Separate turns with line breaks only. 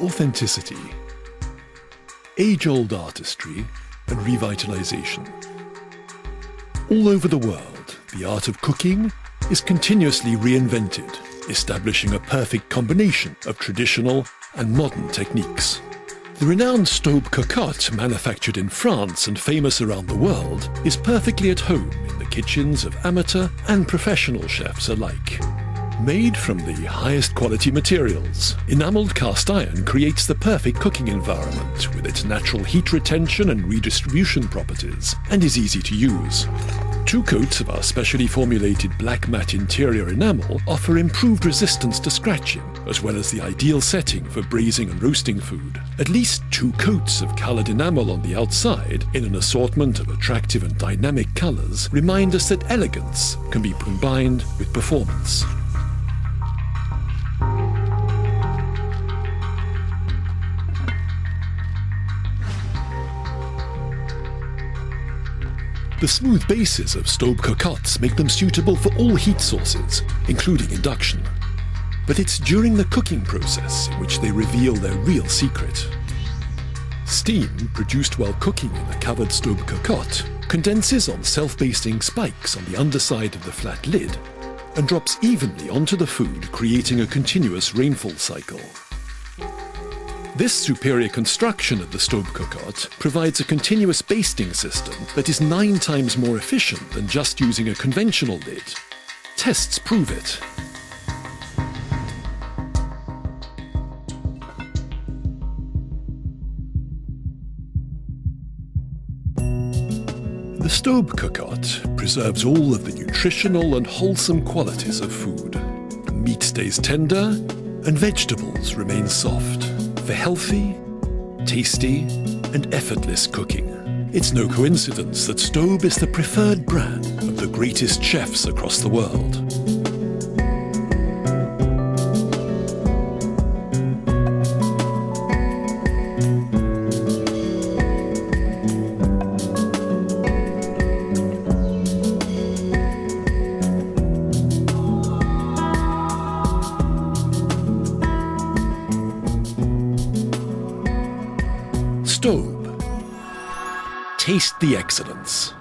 authenticity, age old artistry, and revitalization. All over the world, the art of cooking is continuously reinvented, establishing a perfect combination of traditional and modern techniques. The renowned Staub cocotte, manufactured in France and famous around the world, is perfectly at home in the kitchens of amateur and professional chefs alike. Made from the highest quality materials, enameled cast iron creates the perfect cooking environment with its natural heat retention and redistribution properties, and is easy to use. Two coats of our specially formulated black matte interior enamel offer improved resistance to scratching, as well as the ideal setting for braising and roasting food. At least two coats of coloured enamel on the outside, in an assortment of attractive and dynamic colours, remind us that elegance can be combined with performance. The smooth bases of Staub cocottes make them suitable for all heat sources, including induction. But it's during the cooking process in which they reveal their real secret. Steam, produced while cooking in a covered Staub cocotte, condenses on self-basting spikes on the underside of the flat lid and drops evenly onto the food, creating a continuous rainfall cycle. This superior construction of the Staub cocotte provides a continuous basting system that is nine times more efficient than just using a conventional lid. Tests prove it. The Staub cocotte preserves all of the nutritional and wholesome qualities of food. Meat stays tender, and vegetables remain soft for healthy, tasty, and effortless cooking. It's no coincidence that Staub is the preferred brand of the greatest chefs across the world. Staub. Taste the excellence.